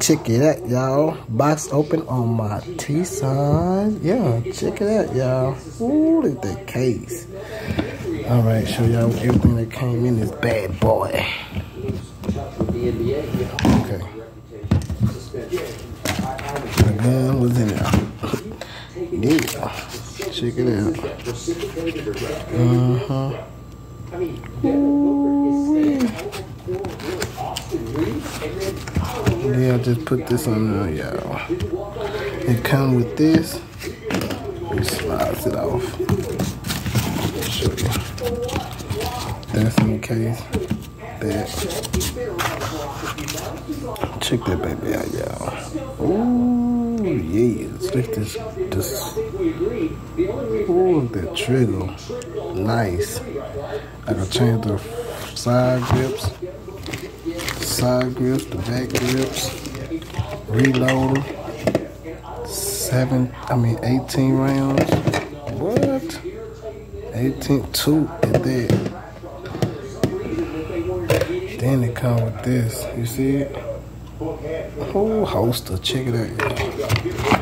Check it out, y'all. Box open on my Tisas. Yeah, check it out, y'all. Ooh, look at case. All right, show y'all everything that came in this bad boy. Okay. The gun was in there. yeah. Check it out. Uh-huh. Yeah, just put this on there, y'all. It come with this. It slides it off. Show you. That's in the case. That. Check that baby out, y'all. Ooh, yeah. Look this. this. Ooh, that trigger. Nice. I can change the side grips side grips, the back grips, reloader. Seven, I mean 18 rounds. What? 18, two at that. Then it come with this. You see it? Oh, holster. Check it out.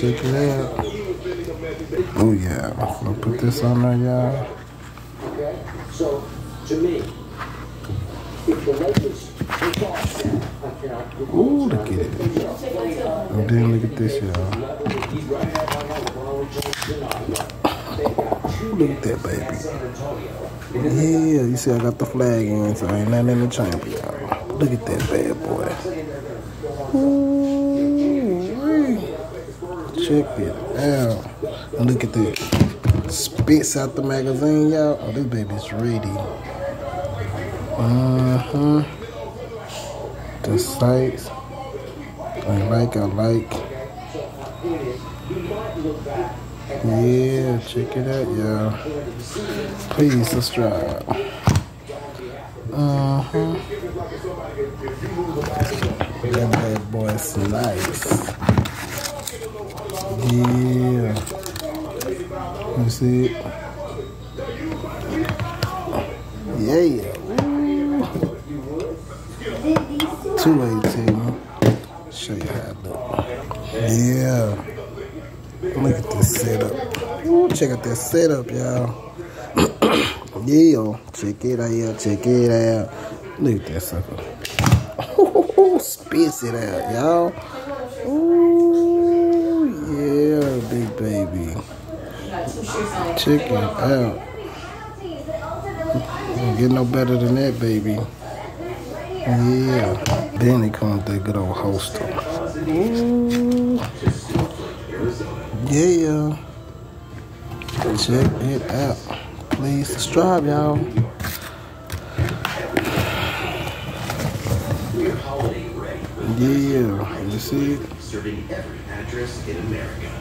Check it out. Oh yeah, I'm gonna put this on there, y'all. Okay, so to me, if the Lakers Ooh, look at it. Oh, and then look at this, y'all. look at that, baby. Yeah, you see I got the flag in, so I ain't nothing in the chamber, y'all. Look at that bad boy. Ooh, check it out. Look at that. Spits out the magazine, y'all. Oh, this baby's ready. Uh-huh. The sights. I like, I like. Yeah, check it out, y'all. Please subscribe. Uh-huh. That bad boy's nice. Yeah. See it? Yeah. Two eighteen. Show you how it look. Yeah. Look at this setup. Ooh, check out this setup, y'all. yeah. Check it out. Check it out. Look at that sucker. Ooh, spits it out, y'all. Ooh, big baby. Check it out. Don't get no better than that, baby. Yeah. Then it comes that good old holster. Ooh. Yeah. Check it out. Please subscribe, y'all. Yeah. You see it? Serving every address in America.